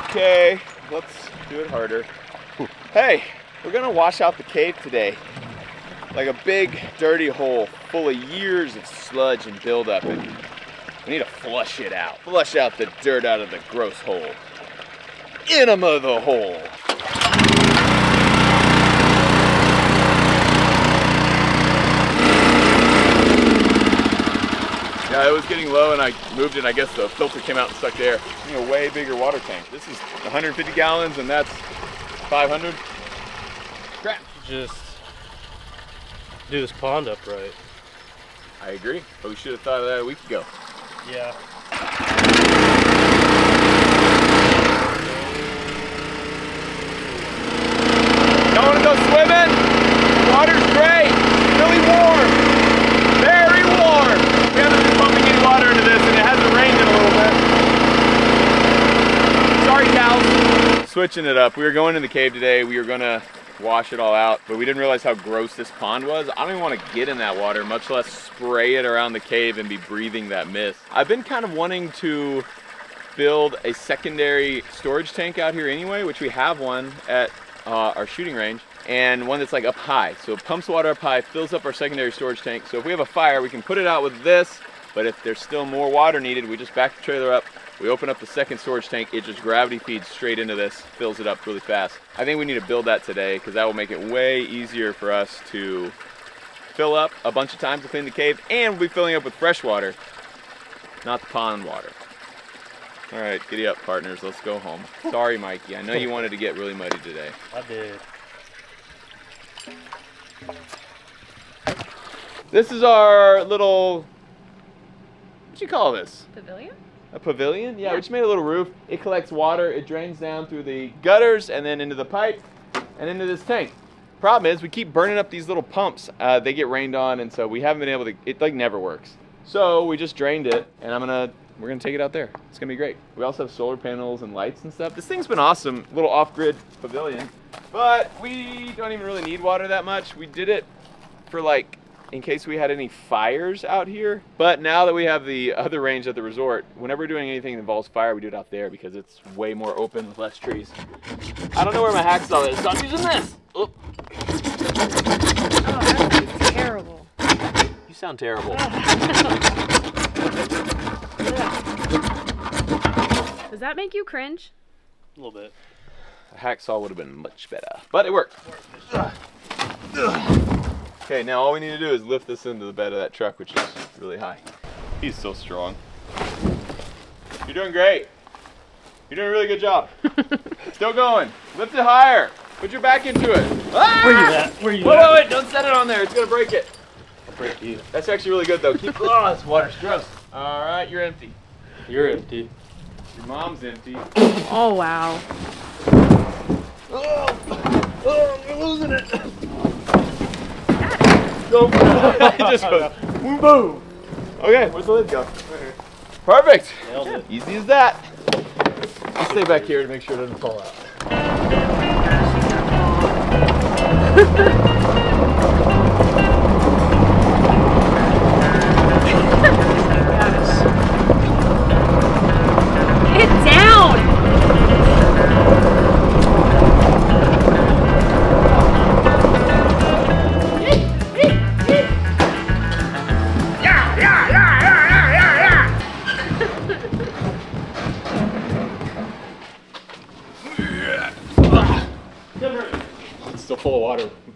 Okay, let's do it harder. Hey, we're gonna wash out the cave today. Like a big dirty hole full of years of sludge and buildup and we need to flush it out. Flush out the dirt out of the gross hole. Enema the hole. Yeah, it was getting low and I moved it and I guess the filter came out and sucked air. You know, way bigger water tank. This is 150 gallons and that's 500. Crap. Just do this pond up right. I agree, but we should have thought of that a week ago. Yeah. Y'all wanna go swimming? The water's great, really warm, very warm. We haven't been pumping any water into this and it hasn't rained in a little bit. Sorry cows. Switching it up, we were going in the cave today. We were gonna wash it all out, but we didn't realize how gross this pond was. I don't even want to get in that water, much less spray it around the cave and be breathing that mist. I've been kind of wanting to build a secondary storage tank out here anyway, which we have one at uh, our shooting range, and one that's like up high. So it pumps water up high, fills up our secondary storage tank. So if we have a fire, we can put it out with this, but if there's still more water needed, we just back the trailer up, we open up the second storage tank, it just gravity feeds straight into this, fills it up really fast. I think we need to build that today because that will make it way easier for us to fill up a bunch of times to clean the cave and we'll be filling up with fresh water, not the pond water. All right, giddy up partners, let's go home. Sorry Mikey, I know you wanted to get really muddy today. I did. This is our little, what do you call this? Pavilion? A pavilion? Yeah, Yeah. we just made a little roof. It collects water, it drains down through the gutters and then into the pipe and into this tank. Problem is, we keep burning up these little pumps. Uh, they get rained on, and so we haven't been able to. It like never works. So we just drained it, and I'm gonna. We're gonna take it out there. It's gonna be great. We also have solar panels and lights and stuff. This thing's been awesome. Little off-grid pavilion, but we don't even really need water that much. We did it for like in case we had any fires out here. But now that we have the other range at the resort, whenever we're doing anything that involves fire, we do it out there because it's way more open with less trees. I don't know where my hacksaw is, so I'm using this. Oop. Oh, that's terrible. You sound terrible. Does that make you cringe? A little bit. A hacksaw would have been much better, but it worked. Okay, now all we need to do is lift this into the bed of that truck, which is really high. He's so strong. You're doing great. You're doing a really good job. Still going. Lift it higher. Put your back into it. Ah! Where you at? Where you Wait, at? wait, wait, don't set it on there. It's gonna break it. I'll break you. That's actually really good though. Keep, oh, this water's gross. All right, you're empty. You're empty. Your mom's empty. Oh, wow. Oh, oh, we're losing it. Go it. it just goes boom, boom. Okay, where's the lid go? Perfect. Nailed it. Easy as that. I'll stay back here to make sure it doesn't fall out.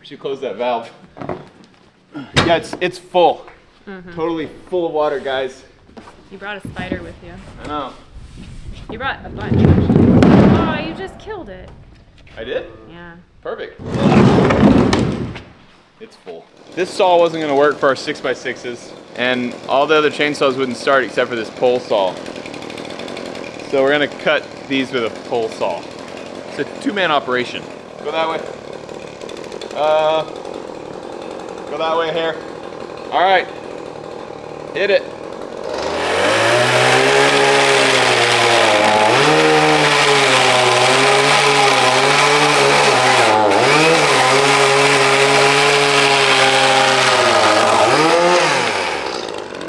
should close that valve. Yeah, it's it's full. Mm-hmm. Totally full of water, guys. You brought a spider with you. I know. You brought a bunch. Oh, you just killed it. I did? Yeah. Perfect. It's full. This saw wasn't gonna work for our six x sixes, and all the other chainsaws wouldn't start except for this pole saw. So we're gonna cut these with a pole saw. It's a two-man operation. Go that way. Uh, go that way here. All right. Hit it.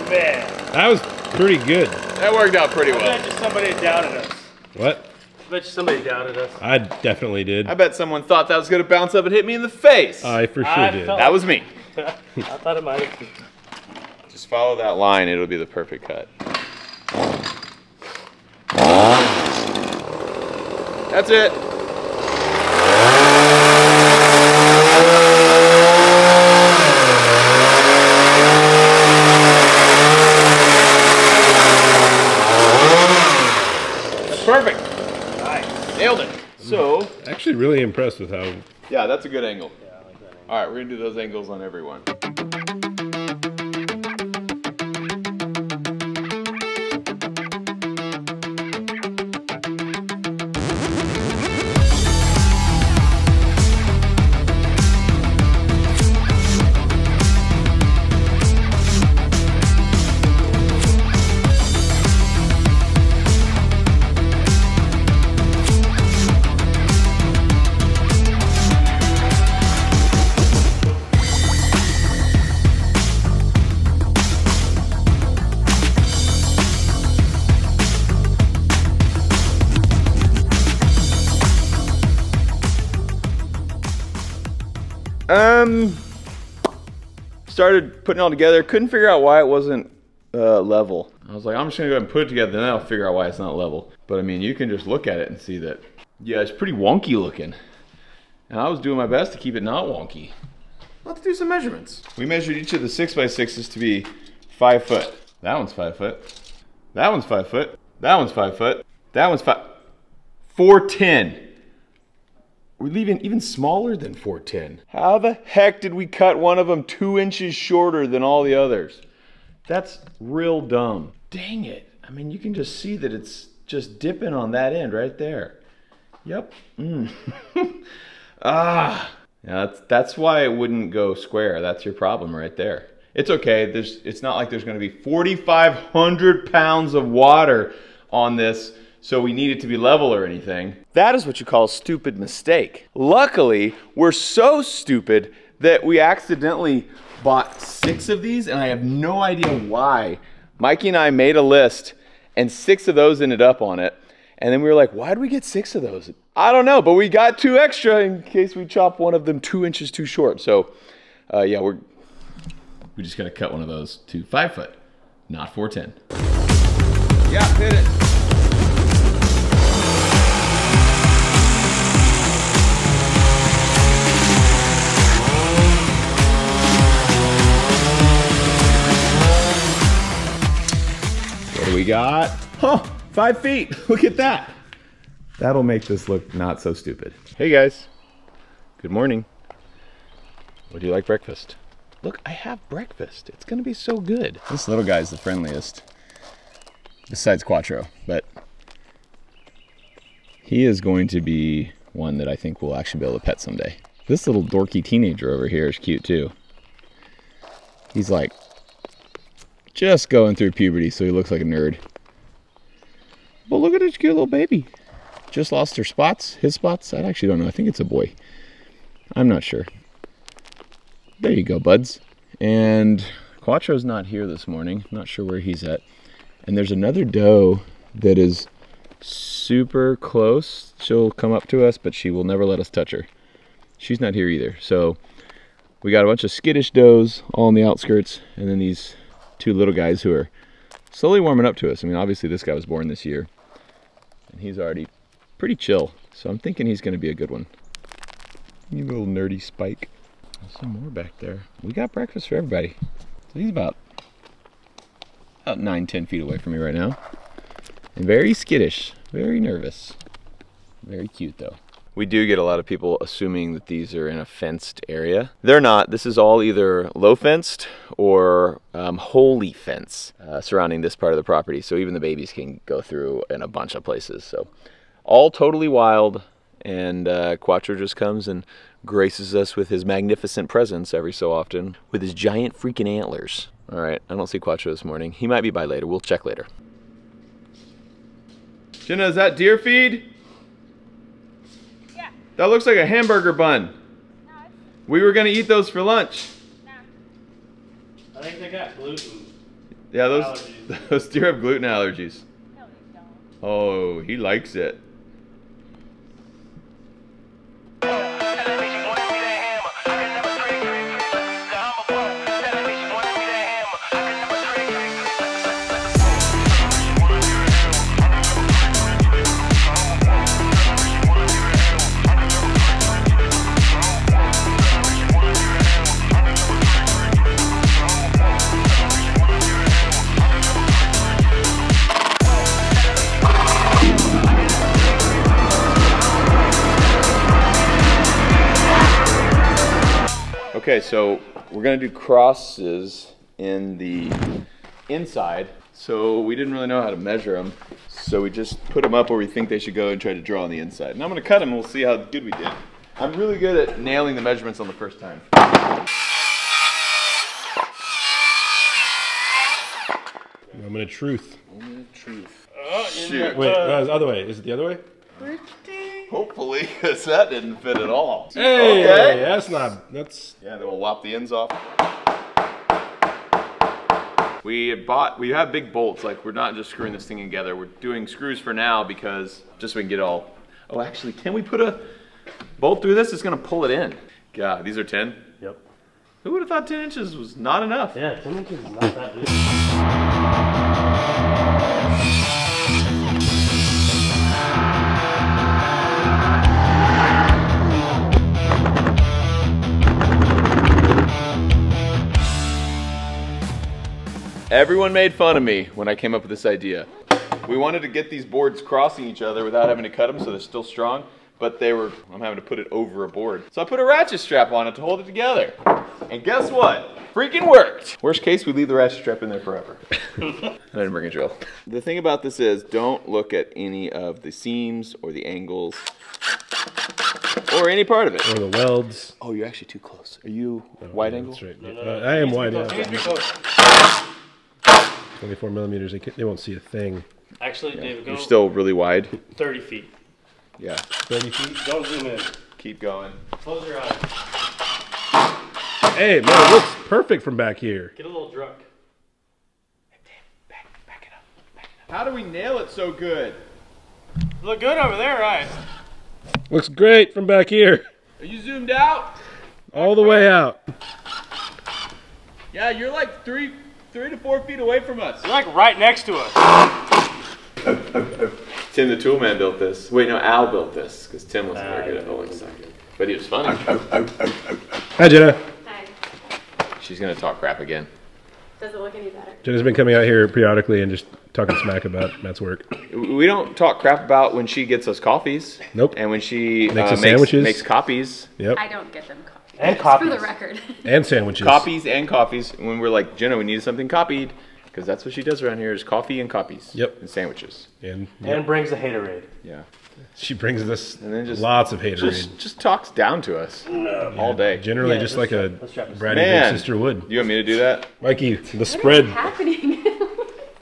Man. That was pretty good. That worked out pretty well. Just somebody doubted us. What? Bet you somebody doubted us. I definitely did. I bet someone thought that was gonna bounce up and hit me in the face. I for sure I did. that was me. I thought it might have. Been. Just follow that line, it'll be the perfect cut. That's it. That's perfect. Nailed it. So, Actually, really impressed with how. yeah, that's a good angle. All right, we're gonna do those angles on everyone. Started putting it all together. Couldn't figure out why it wasn't uh, level. I was like, I'm just gonna go ahead and put it together, then I'll figure out why it's not level. But I mean, you can just look at it and see that, yeah, it's pretty wonky looking. And I was doing my best to keep it not wonky. Let's do some measurements. We measured each of the six by sixes to be five foot. That one's five foot. That one's five foot. That one's five foot. That one's five. 410. We're leaving even smaller than 410. How the heck did we cut one of them two inches shorter than all the others? That's real dumb. Dang it. I mean, you can just see that it's just dipping on that end right there. Yep. Mm. ah. Yeah, that's, that's why it wouldn't go square. That's your problem right there. It's okay. There's, it's not like there's going to be 4,500 pounds of water on this, so we need it to be level or anything. That is what you call a stupid mistake. Luckily, we're so stupid that we accidentally bought six of these, and I have no idea why. Mikey and I made a list, and six of those ended up on it. And then we were like, why did we get six of those? I don't know, but we got two extra in case we chop one of them two inches too short. So, uh, yeah, we're we just gotta cut one of those to five foot, not 410. Yeah, hit it. Got? Huh, five feet. Look at that. That'll make this look not so stupid. Hey guys. Good morning. Would you like breakfast? Look, I have breakfast. It's gonna be so good. This little guy's the friendliest. Besides Quattro, but he is going to be one that I think we'll actually be able to pet someday. This little dorky teenager over here is cute too. He's like just going through puberty, so he looks like a nerd. But look at this cute little baby. Just lost her spots, his spots. I actually don't know. I think it's a boy. I'm not sure. There you go, buds. And Quattro's not here this morning. Not sure where he's at. And there's another doe that is super close. She'll come up to us, but she will never let us touch her. She's not here either. So we got a bunch of skittish does all on the outskirts, and then these two little guys who are slowly warming up to us. I mean, obviously this guy was born this year, and he's already pretty chill. So I'm thinking he's going to be a good one. You little nerdy spike. There's some more back there. We got breakfast for everybody. So he's about about nine, ten feet away from me right now, and very skittish, very nervous, very cute though. We do get a lot of people assuming that these are in a fenced area. They're not. This is all either low fenced or um, wholly fence uh, surrounding this part of the property. So even the babies can go through in a bunch of places. So all totally wild. And uh, Quattro just comes and graces us with his magnificent presence every so often with his giant freaking antlers. All right, I don't see Quattro this morning. He might be by later. We'll check later. Jenna, is that deer feed? Yeah. That looks like a hamburger bun. No, We were gonna eat those for lunch. no. I think they got gluten. Yeah, those Allergies. those deer have gluten allergies. No, they don't. Oh, he likes it. Okay, so we're gonna do crosses in the inside. So we didn't really know how to measure them. So we just put them up where we think they should go and try to draw on the inside. And I'm gonna cut them and we'll see how good we did. I'm really good at nailing the measurements on the first time. Moment of truth. Truth. Oh, you Shoot. Wait, uh, uh, the other way. Is it the other way? Hopefully, because that didn't fit at all. Hey, Okay. that's not. That's Yeah, then we'll lop the ends off. We bought, we have big bolts, like we're not just screwing this thing together. We're doing screws for now because just so we can get it all, oh actually, can we put a bolt through this? It's gonna pull it in. God, these are 10? Yep. Who would have thought 10 inches was not enough? Yeah, 10 inches is not that big. Everyone made fun of me when I came up with this idea. We wanted to get these boards crossing each other without having to cut them so they're still strong, but they were, I'm having to put it over a board. So I put a ratchet strap on it to hold it together. And guess what? Freaking worked. Worst case, we leave the ratchet strap in there forever. I didn't bring a drill. The thing about this is don't look at any of the seams or the angles or any part of it. or the welds. Oh, you're actually too close. Are you wide angle? That's right. Uh, I am wide It needs out. to be close. 24 millimeters. They, can't- they won't see a thing. Actually, David, go You're still really wide. 30 feet. Yeah. 30 feet. Don't zoom in. Keep going. Close your eyes. Hey, man, it looks perfect from back here. Get a little drunk. Empty. Back it up. How do we nail it so good? Look good over there, right? Looks great from back here. Are you zoomed out? All the way out. Yeah, you're like three, three to four feet away from us. You're like right next to us. Tim the tool man built this. Wait, no, Al built this because Tim wasn't very good at yeah. building stuff. But he was funny. Hi, Jenna. Hi. She's gonna talk crap again. Doesn't look any better? Jenna's been coming out here periodically and just talking smack about Matt's work. We don't talk crap about when she gets us coffees. Nope. And when she Makes uh, us sandwiches. makes copies, Yep. I don't get them copies. And For copies. the record. And sandwiches. copies and coffees. When we're like, Jenna, we need something copied, because that's what she does around here is coffee and copies. Yep. And sandwiches. And And brings a haterade. Yeah. she brings us And then just lots of haterade. Just just talks down to us all day. Generally, Yeah, just like a try- let's try this. bratty big sister would. You want me to do that? Mikey, the What is spread. happening?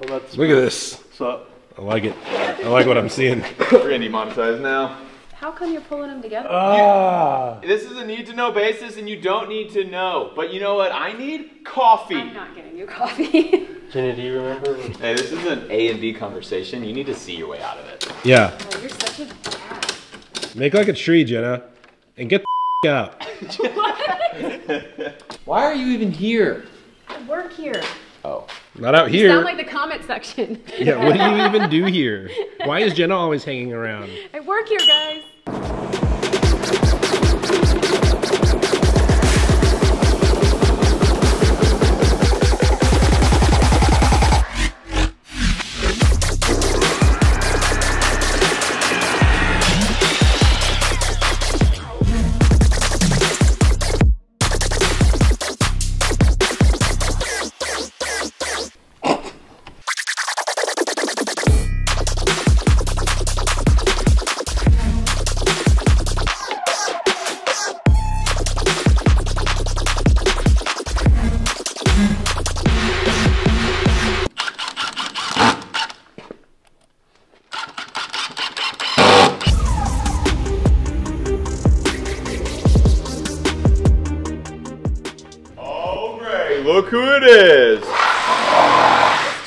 Look at this. so. I like it. I like what I'm seeing. We're gonna demonetize now. How come you're pulling them together? Ah. This is a need to know basis, and you don't need to know. But you know what I need? Coffee. I'm not getting you coffee. Jenna, do you remember? Hey, this is an A and B conversation. You need to see your way out of it. Yeah. oh, you're such a ass. Make like a tree, Jenna, and get the out. Why are you even here? I work here. Oh. Not out You here. sound like the comment section. yeah. What do you even do here? Why is Jenna always hanging around? I work here, guys. Look who it is.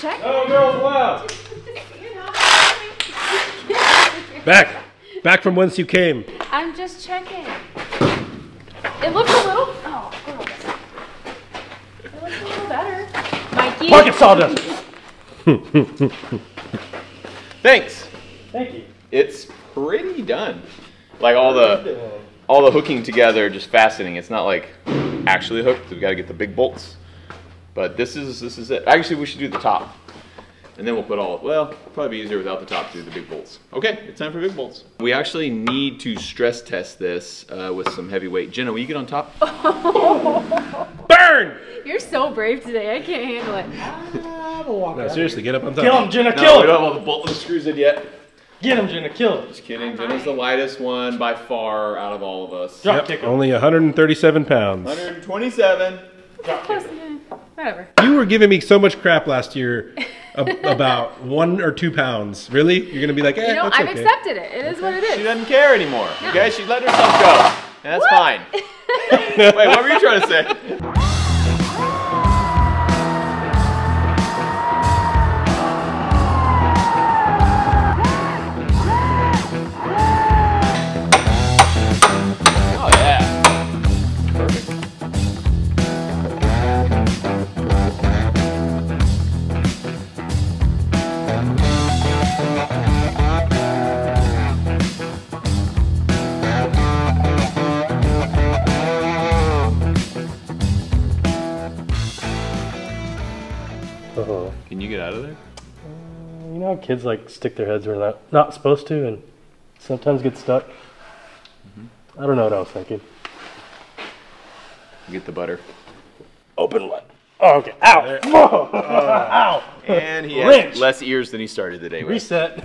Check. Oh, girls, wow. Back. Back from whence you came. I'm just checking. It looks a little. Oh, gross. It looks a little better. Mikey. Pocket sawdust. Thanks. Thank you. It's pretty done. Like all the all the hooking together, just fastening. It's not like actually hooked. We've got to get the big bolts. But this is this is it. Actually, we should do the top. And then we'll put all, well, probably be easier without the top, do the big bolts. Okay, it's time for big bolts. We actually need to stress test this uh, with some heavy weight. Jenna, will you get on top? Burn! You're so brave today. I can't handle it. No, seriously, get up on top. Kill him, Jenna, No, kill we him. don't have all the bolt the screws in yet. Get him, Jenna, kill him. Just kidding. Jenna's the lightest one by far out of all of us. Drop Yep, kick him. only 137 pounds. 127. Drop kick him. to- Whatever. You were giving me so much crap last year ab- about one or two pounds. Really? You're gonna be like, eh, You know, that's I've okay. accepted it. It is what it She doesn't care anymore. Okay, she let herself go. And that's fine. Wait, what were you trying to say? Uh-oh. Can you get out of there? Mm, you know how kids like stick their heads where they're not, not supposed to and sometimes get stuck? Mm-hmm. I don't know what I was thinking. Get the butter. Open what? Oh, okay. Ow! Whoa. Uh, Ow! And he has Wrench. less ears than he started the day with. Reset.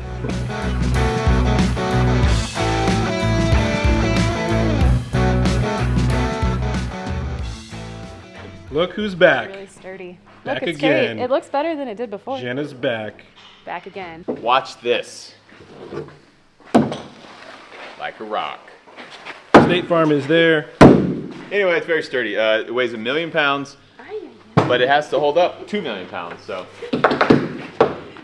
Look who's back. Really sturdy. Back Look, it's again. great. It looks better than it did before. Jenna's back. Back again. Watch this. Like a rock. State Farm is there. Anyway, it's very sturdy. Uh, it weighs a million pounds, but it has to hold up two million pounds. So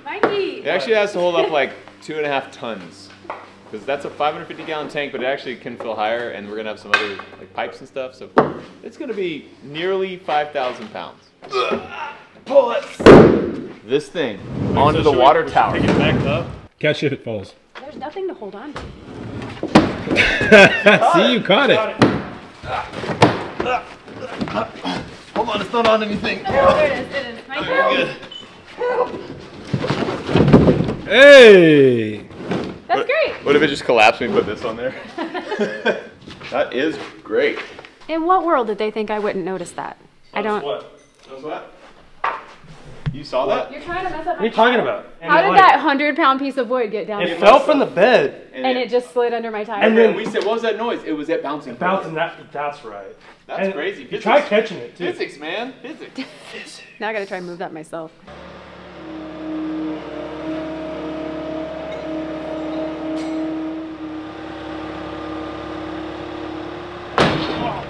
Mikey. it actually has to hold up like two and a half tons. Because that's a 550 gallon tank, but it actually can fill higher, and we're gonna have some other like pipes and stuff. So it's gonna be nearly 5,000 pounds. Pull it. This thing onto the So should we- water we tower. Pick it back up. Catch it if it falls. There's nothing to hold on to. See, you caught it. Hold on, it's not on anything. Oh, there it is. It is. Mikey. Hey! That's great. What if it just collapsed and we put this on there? that is great. In what world did they think I wouldn't notice that? I don't. What? Knows what? You saw that? You're trying to mess up. What are you talking about? How did that hundred pound piece of wood get down? It there? fell from the bed. and it just slid under my tire. And And then- then we said, what was that noise? It was it bouncing. Bouncing that. That's right. That's And crazy. You Physics. try catching it too. Physics, man. Physics. now I gotta try and move that myself.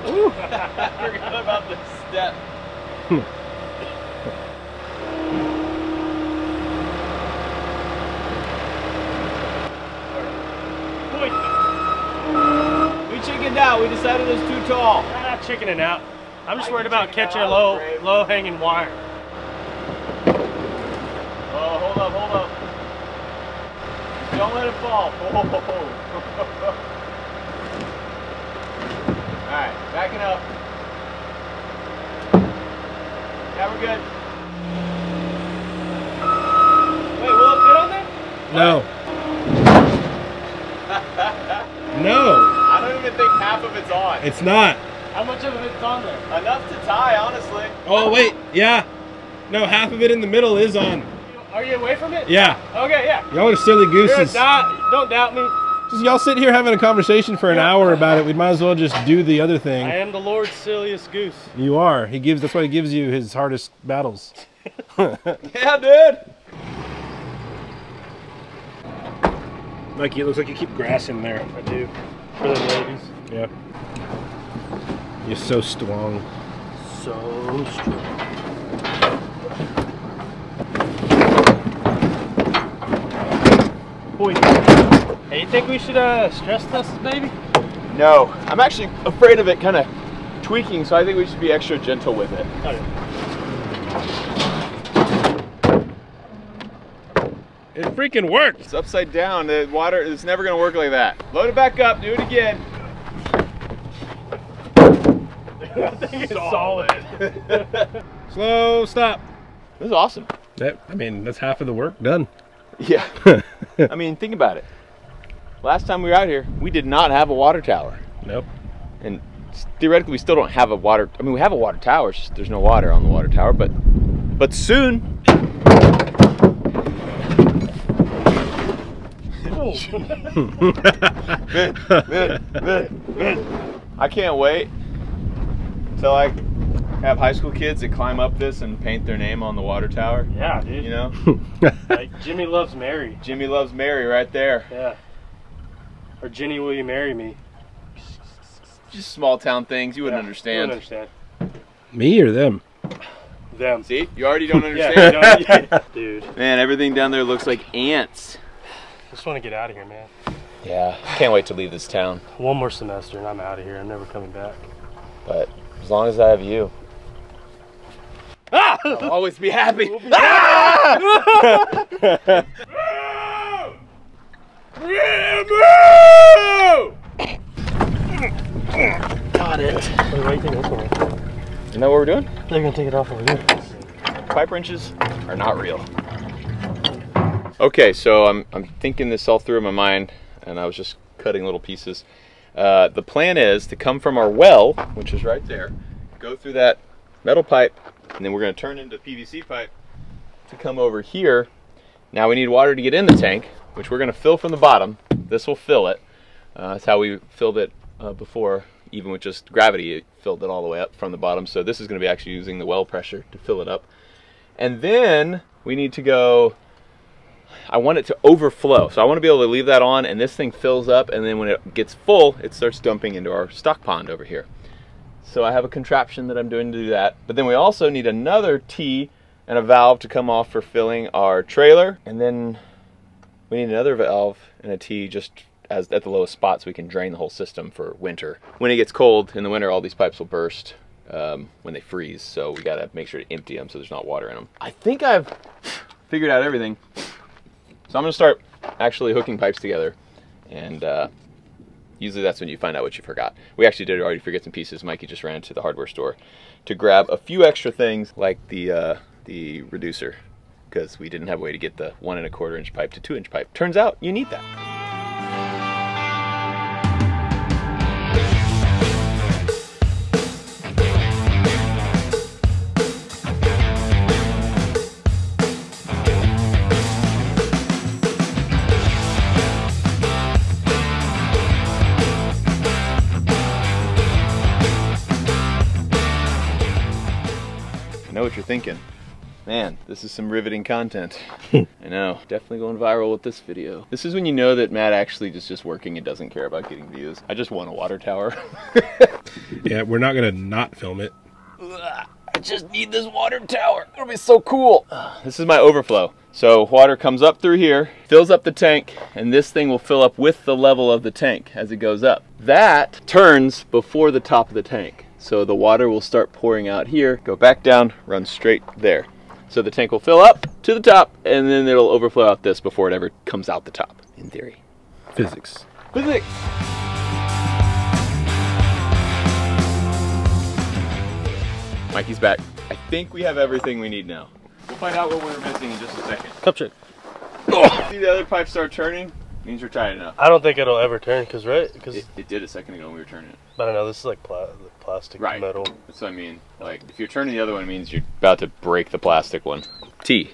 Forgot about the step. We chickened out. We decided it was too tall. I'm not chickening out. I'm just worried about catching a low, low hanging wire. Oh, hold up, hold up. Don't let it fall. Oh. Alright, backing up. Yeah, we're good. Wait, will it fit on there? No. no, I don't even think half of it's on. it's not. How much of it's on there? Enough to tie, honestly. Oh, wait. Yeah. No, half of it in the middle is on. Are you away from it? Yeah. Okay, yeah. Y'all are silly gooses. dot- don't doubt me. Just y'all sit here having a conversation for an hour about it. We might as well just do the other thing. I am the Lord's silliest goose. You are. He gives. That's why he gives you his hardest battles. Yeah, dude. Mikey, it looks like you keep grass in there. I do. For the ladies. Yeah. You're so strong. So strong. Boy. You think we should uh, stress test this baby? No, I'm actually afraid of it kind of tweaking, so I think we should be extra gentle with it. Okay. It freaking worked. It's upside down. The water is never going to work like that. Load it back up. Do it again. I think it's solid. Slow stop. This is awesome. That, I mean, that's half of the work done. Yeah. I mean, think about it. Last time we were out here, we did not have a water tower. Nope. And theoretically, we still don't have a water. I mean, we have a water tower. It's just there's no water on the water tower. But, but soon. man, man, man, man. I can't wait till I have high school kids that climb up this and paint their name on the water tower. Yeah, dude. You know, like Jimmy loves Mary. Jimmy loves Mary right there. Yeah. Or Jenny, will you marry me? Just small town things you wouldn't Yeah, understand. You understand. Me or them? Them. See, you already don't Yeah, understand. you know, yeah. dude. Man, everything down there looks like ants. I just want to get out of here, man. Yeah, can't wait to leave this town. One more semester and I'm out of here. I'm never coming back. But as long as I have you, I'll always be happy. Ah! Got it. Wait, why do you think this one? You know what we're doing? They're gonna take it off over here. Pipe wrenches are not real. Okay, so I'm, I'm thinking this all through in my mind, and I was just cutting little pieces. Uh, the plan is to come from our well, which is right there, go through that metal pipe, and then we're going to turn into PVC pipe to come over here. Now we need water to get in the tank, which we're going to fill from the bottom. This will fill it. Uh, that's how we filled it uh, before, even with just gravity, it filled it all the way up from the bottom. So this is going to be actually using the well pressure to fill it up. And then we need to go, I want it to overflow. So I want to be able to leave that on and this thing fills up and then when it gets full, it starts dumping into our stock pond over here. So I have a contraption that I'm doing to do that. But then we also need another T and a valve to come off for filling our trailer. And then we need another valve and a T just as at the lowest spot so we can drain the whole system for winter. When it gets cold in the winter, all these pipes will burst um, when they freeze. So we gotta make sure to empty them so there's not water in them. I think I've figured out everything. So I'm gonna start actually hooking pipes together, and uh, usually that's when you find out what you forgot. We actually did already forget some pieces. Mikey just ran to the hardware store to grab a few extra things like the uh, the reducer because we didn't have a way to get the one and a quarter inch pipe to two inch pipe. Turns out you need that. I know what you're thinking. Man, this is some riveting content. Hmm. I know. Definitely going viral with this video. This is when you know that Matt actually is just working and doesn't care about getting views. I just want a water tower. Yeah, we're not gonna not film it. I just need this water tower. It'll be so cool. This is my overflow. So water comes up through here, fills up the tank, and this thing will fill up with the level of the tank as it goes up. That turns before the top of the tank. So the water will start pouring out here, go back down, run straight there. So the tank will fill up to the top, and then it'll overflow out this before it ever comes out the top, in theory. Physics. Physics! Mikey's back. I think we have everything we need now. We'll find out what we're missing in just a second. Cup check. See the other pipe start turning? Means you're tight enough. I don't think it'll ever turn, cause right? Cause It, it did a second ago when we were turning it. But I don't know. This is like pla- plastic Right. metal. That's what I mean. Like, if you're turning the other one, it means you're about to break the plastic one. T.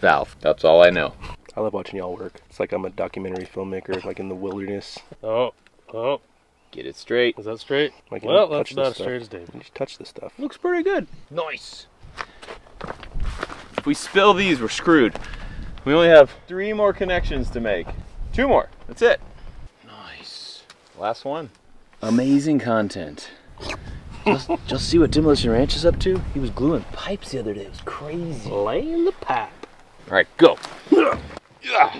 Valve. That's all I know. I love watching y'all work. It's like I'm a documentary filmmaker, like in the wilderness. Oh, oh, Get it straight. is that straight? Like, well, that's about this as stuff. straight as Dave. You just touch this stuff. Looks pretty good. Nice. If we spill these, we're screwed. We only have three more connections to make. Two more. That's it. Nice. Last one. Amazing content. Just, just see what Demolition Ranch is up to? He was gluing pipes the other day. It was crazy. All Laying the pipe. All right, go.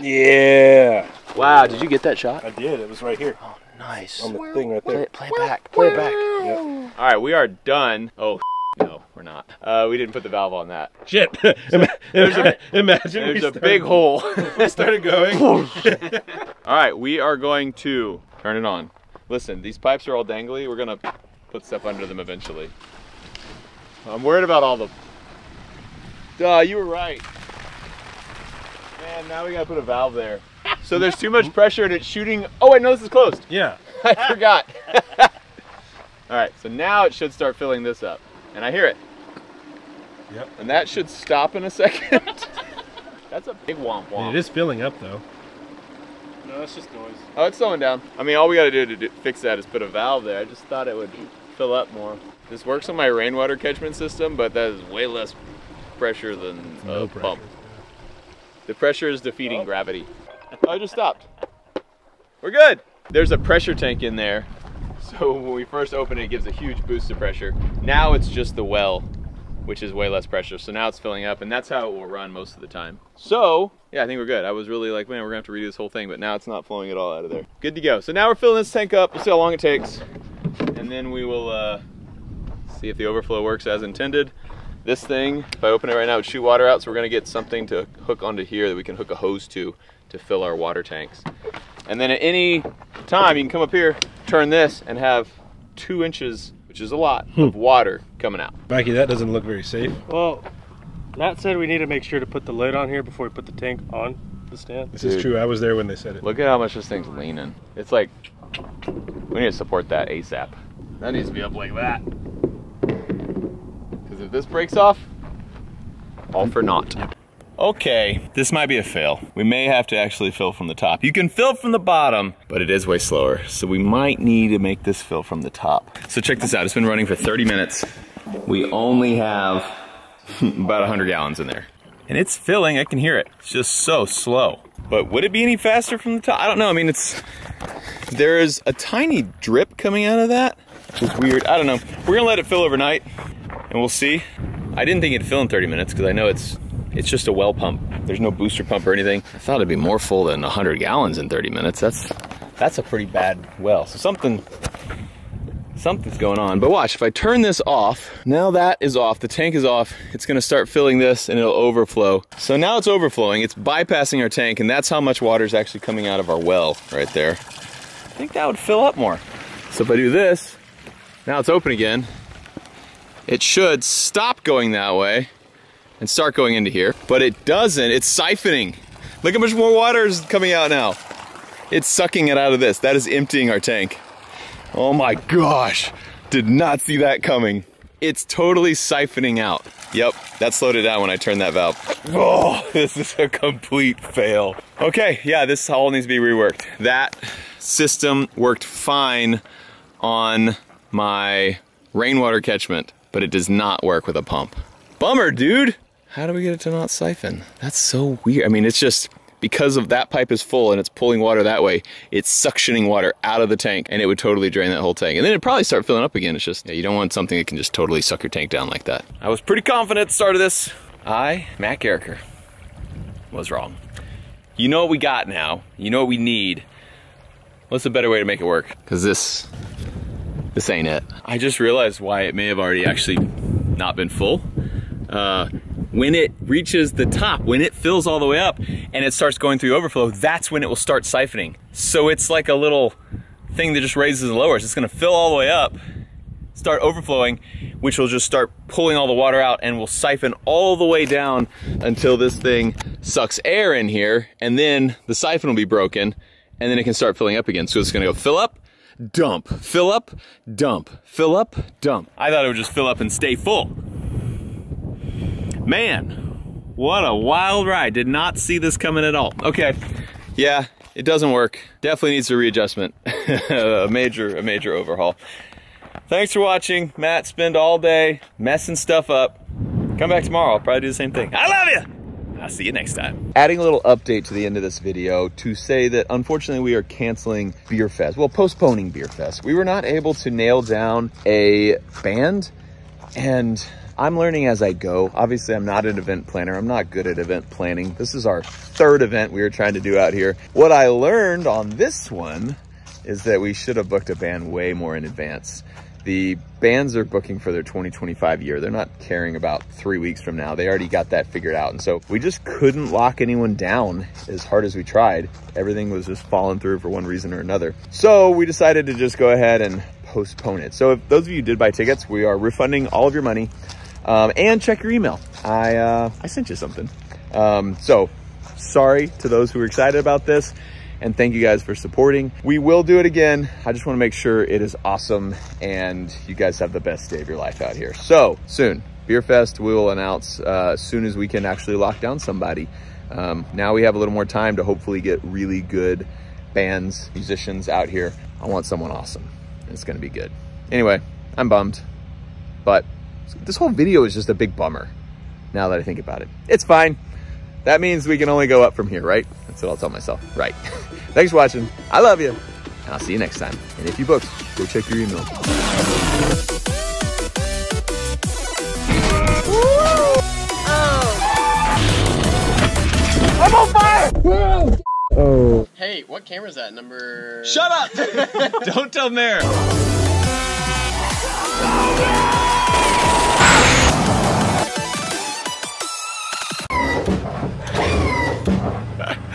Yeah. Wow, did you get that shot? I did. It was right here Oh, Nice. on the thing right there. it, play it back. Play it back. Yep. All right, we are done. Oh, no, we're not. Uh, we didn't put the valve on that. Shit. Ima- a- Imagine There's we a big hole. We started going. All right, we are going to turn it on. Listen, these pipes are all dangly. We're gonna put stuff under them eventually. I'm worried about all the. Duh, you were right. Man, now we gotta put a valve there. So there's too much pressure and it's shooting. Oh, wait, no, this is closed. Yeah. I forgot. All right, so now it should start filling this up. And I hear it. Yep. And that should stop in a second. That's a big womp womp. it is filling up though. No, that's just noise. Oh, it's slowing down. I mean, all we gotta do to do, fix that is put a valve there. I just thought it would fill up more. This works on my rainwater catchment system, but that is way less pressure than No a pressure. pump. The pressure is defeating Oh. gravity. Oh, I just stopped. We're good. There's a pressure tank in there. So when we first open it, it gives a huge boost of pressure. Now it's just the well, which is way less pressure. So now it's filling up and that's how it will run most of the time. So yeah, I think we're good. I was really like, man, we're gonna have to redo this whole thing, but now it's not flowing at all out of there. Good to go. So now we're filling this tank up. We'll see how long it takes. And then we will uh, see if the overflow works as intended. This thing, if I open it right now, it would shoot water out. So we're gonna get something to hook onto here that we can hook a hose to to fill our water tanks. And then at any time, you can come up here, turn this, and have two inches, which is a lot, hmm. of water coming out. Mikey, that doesn't look very safe. Well, Matt said we need to make sure to put the lid on here before we put the tank on the stand. This Dude. is true. I was there when they said it. Look at how much this thing's leaning. It's like, we need to support that ASAP. That needs to be up like that. Because if this breaks off, all for naught. Okay, this might be a fail. We may have to actually fill from the top. You can fill from the bottom, but it is way slower. So we might need to make this fill from the top. So check this out, it's been running for 30 minutes. We only have about 100 gallons in there. And it's filling, I can hear it. It's just so slow. But would it be any faster from the top? I don't know, I mean, it's, there is a tiny drip coming out of that, which is weird. I don't know. We're gonna let it fill overnight and we'll see. I didn't think it'd fill in 30 minutes because I know it's it's just a well pump. There's no booster pump or anything. I thought it'd be more full than 100 gallons in 30 minutes. That's that's a pretty bad well. So something something's going on. But watch, if I turn this off, now that is off, the tank is off, it's gonna start filling this and it'll overflow. So now it's overflowing, it's bypassing our tank, and that's how much water is actually coming out of our well right there. I think that would fill up more. So if I do this, now it's open again, it should stop going that way and start going into here, but it doesn't, it's siphoning. Look how much more water is coming out now. It's sucking it out of this. That is emptying our tank. Oh my gosh, did not see that coming. It's totally siphoning out. Yep, that slowed it down when I turned that valve. Oh, this is a complete fail. Okay, yeah, this all needs to be reworked. That system worked fine on my rainwater catchment, but it does not work with a pump. Bummer, dude. How do we get it to not siphon? That's so weird. I mean, it's just because of that pipe is full and it's pulling water that way, it's suctioning water out of the tank and it would totally drain that whole tank. And then it'd probably start filling up again. It's just, yeah, you don't want something that can just totally suck your tank down like that. I was pretty confident at the start of this. I, Matt Carriker, was wrong. You know what we got now. You know what we need. What's a better way to make it work? Because this, this ain't it. I just realized why it may have already actually not been full. Uh, when it reaches the top, when it fills all the way up and it starts going through overflow, that's when it will start siphoning. So it's like a little thing that just raises and lowers. It's gonna fill all the way up, start overflowing, which will just start pulling all the water out and will siphon all the way down until this thing sucks air in here and then the siphon will be broken and then it can start filling up again. So it's gonna go fill up, dump, fill up, dump, fill up, dump. I thought it would just fill up and stay full. Man, what a wild ride. Did not see this coming at all. Okay, yeah, it doesn't work. Definitely needs a readjustment. a major, a major overhaul. Thanks for watching. Matt spend all day messing stuff up. Come back tomorrow. I'll probably do the same thing. I love you. I'll see you next time. Adding a little update to the end of this video to say that unfortunately we are canceling Beer Fest. Well, postponing Beer Fest. We were not able to nail down a band and I'm learning as I go. Obviously, I'm not an event planner. I'm not good at event planning. This is our third event we were trying to do out here. What I learned on this one is that we should have booked a band way more in advance. The bands are booking for their 2025 year. They're not caring about three weeks from now. They already got that figured out. And so we just couldn't lock anyone down as hard as we tried. Everything was just falling through for one reason or another. So we decided to just go ahead and postpone it. So if those of you did buy tickets, we are refunding all of your money. Um, and check your email. I, uh, I sent you something. Um, so sorry to those who are excited about this and thank you guys for supporting. We will do it again. I just wanna make sure it is awesome and you guys have the best day of your life out here. So soon, Beer Fest, we will announce uh, as soon as we can actually lock down somebody. Um, now we have a little more time to hopefully get really good bands, musicians out here. I want someone awesome. It's gonna be good. Anyway, I'm bummed, but this whole video is just a big bummer now that I think about it. It's fine. That means we can only go up from here, right? That's what I'll tell myself. Right. Thanks for watching. I love you. And I'll see you next time. And if you booked, go check your email. I'm on fire! Whoa. Oh. Hey, what camera is that? Number. Shut up! Don't tell Mayor. Oh,